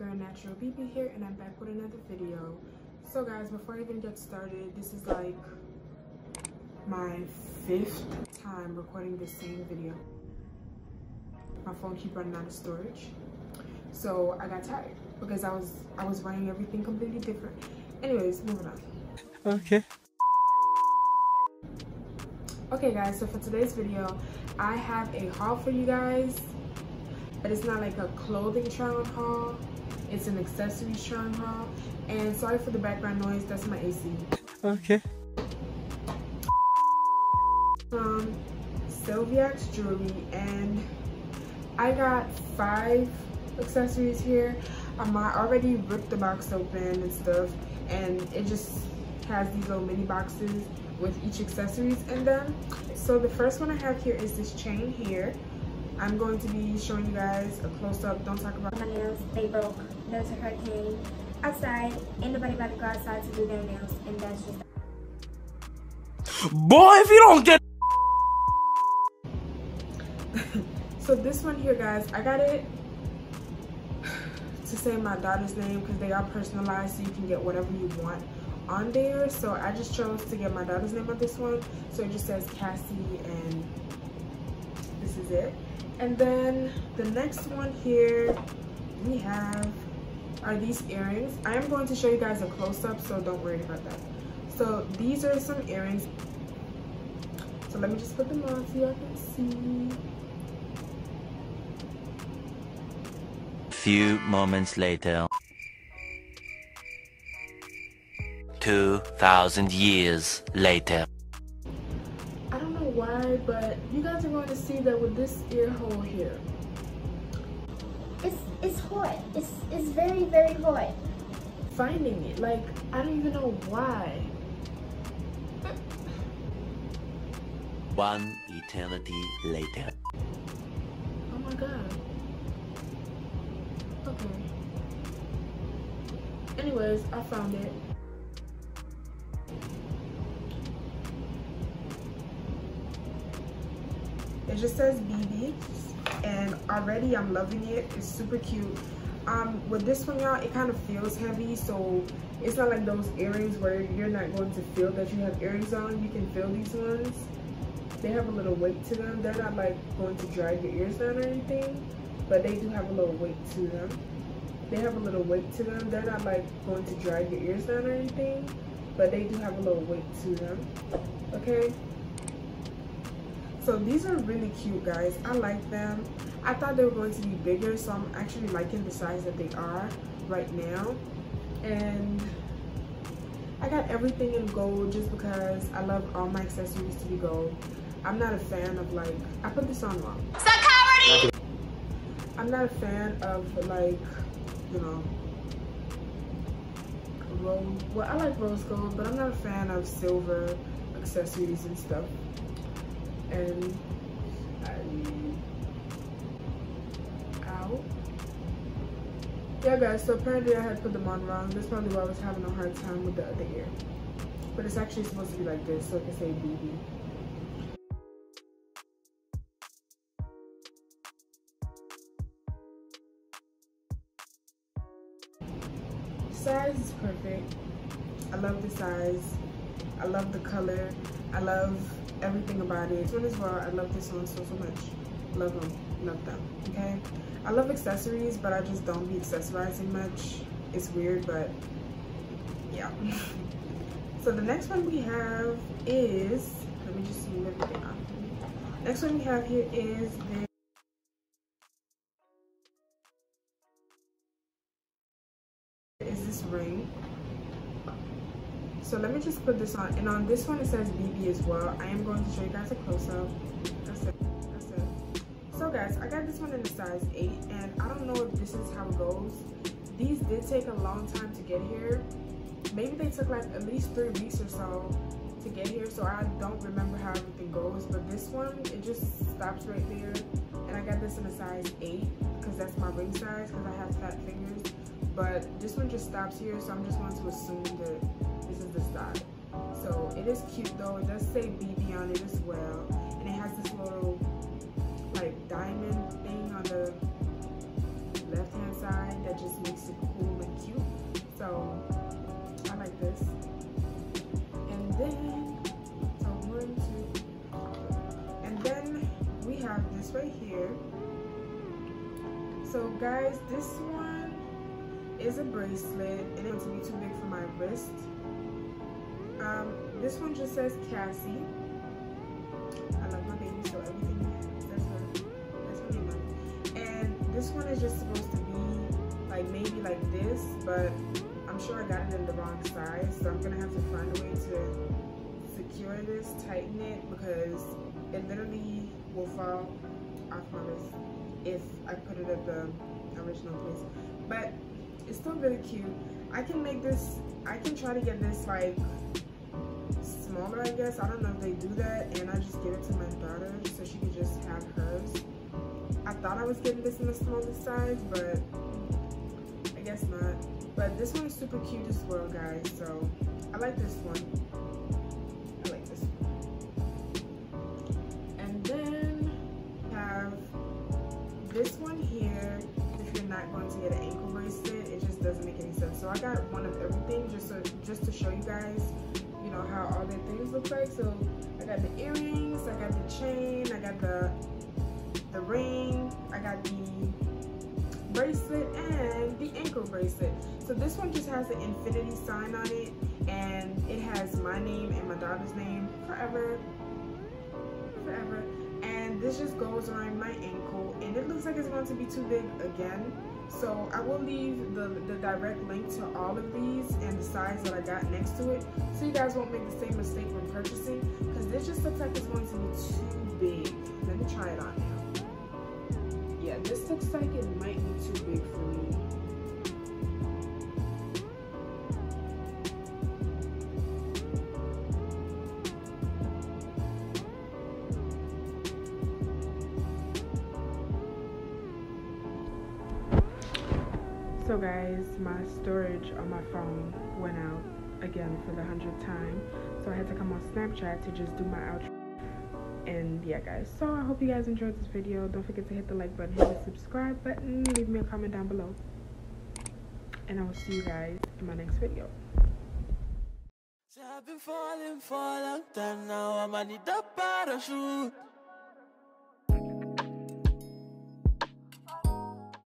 your girl Natural BeBe here and I'm back with another video. So guys, before I even get started, this is like my fifth time recording the same video. My phone keep running out of storage. So I got tired because I was I was writing everything completely different. Anyways, moving on. Okay. Okay guys, so for today's video, I have a haul for you guys but it's not like a clothing on haul. It's an accessories try haul. And sorry for the background noise, that's my AC. Okay. From Silviax Jewelry and I got five accessories here. Um, I already ripped the box open and stuff and it just has these little mini boxes with each accessories in them. So the first one I have here is this chain here I'm going to be showing you guys a close-up. Don't talk about my nails. They broke. There's a hurricane outside. Ain't nobody about to go outside to do their nails. And that's just... Boy, if you don't get... so this one here, guys, I got it to say my daughter's name because they are personalized so you can get whatever you want on there. So I just chose to get my daughter's name on this one. So it just says Cassie and this is it. And then the next one here we have are these earrings. I am going to show you guys a close-up, so don't worry about that. So these are some earrings. So let me just put them on so y'all can see. Few moments later. 2,000 years later I don't know why, but you guys are going to see that with this ear hole here. It's it's hot. It's it's very very hot. Finding it, like I don't even know why. One eternity later. Oh my god. Okay. Anyways, I found it. it just says BB and already I'm loving it. It's super cute. Um with this one y'all it kind of feels heavy so it's not like those earrings where you're not going to feel that you have earrings on. You can feel these ones. They have a little weight to them. They're not like going to drag your ears down or anything but they do have a little weight to them. They have a little weight to them. They're not like going to drag your ears down or anything but they do have a little weight to them. Okay so these are really cute guys. I like them. I thought they were going to be bigger so i'm actually liking the size that they are right now. And i got everything in gold just because i love all my accessories to be gold. I'm not a fan of like i put this on wrong security i'm not a fan of like you know rose well i like rose gold but i'm not a fan of silver accessories and stuff and out. Yeah guys, so apparently I had put them on wrong. That's probably why I was having a hard time with the other ear. But it's actually supposed to be like this, so I can say BB. size is perfect. I love the size. I love the color. I love everything about it. This one as well, I love this one so, so much. Love them, love them, okay? I love accessories, but I just don't be accessorizing much. It's weird, but yeah. so the next one we have is, let me just move everything on. Next one we have here is is this ring so let me just put this on and on this one it says bb as well. I am going to show you guys a close-up. That's it. That's it. So guys i got this one in a size 8 and i don't know if this is how it goes. These did take a long time to get here. Maybe they took like at least three weeks or so to get here so i don't remember how everything goes but this one it just stops right there. And i got this in a size 8 because that's my ring size because i have fat fingers. But this one just stops here so i'm just going to assume that this is the style. So it is cute though. It does say BB on it as well. And it has this little like diamond thing on the left hand side that just makes it cool and cute. So I like this. And then, so one, two, and then we have this right here. So guys, this one is a bracelet and it's to be too big for my wrist. Um, this one just says Cassie. I love my baby, so everything says her. That's her name. And this one is just supposed to be like maybe like this, but I'm sure I got it in the wrong size, so I'm gonna have to find a way to secure this, tighten it, because it literally will fall off my wrist if I put it at the original place. But it's still really cute. I can make this, I can try to get this like smaller, I guess. I don't know if they do that, and I just give it to my daughter so she can just have hers. I thought I was getting this in the smallest size, but I guess not. But this one is super cute as well, guys. So I like this one. I like this one. And then have this one here. If you're not going to get an ankle bracelet, it just doesn't make any sense. So I got one of everything just so just to show you guys, know, how all their things look like. So I got the earrings, I got the chain, I got the the ring, I got the bracelet and the ankle bracelet. So this one just has the infinity sign on it and it has my name and my daughter's name forever, forever. And this just goes around my ankle and it looks like it's going to be too big again. So I will leave the, the direct link to all of these and the size that I got next to it so you guys won't make the same mistake when purchasing because this just looks like it's going to be too big. Let me try it on now yeah, this looks like it might be too So guys, my storage on my phone went out again for the hundredth time. So I had to come on Snapchat to just do my outro. And yeah guys. So i hope you guys enjoyed this video. Don't forget to hit the like button hit the subscribe button leave me a comment down below. And i will see you guys in my next video. I've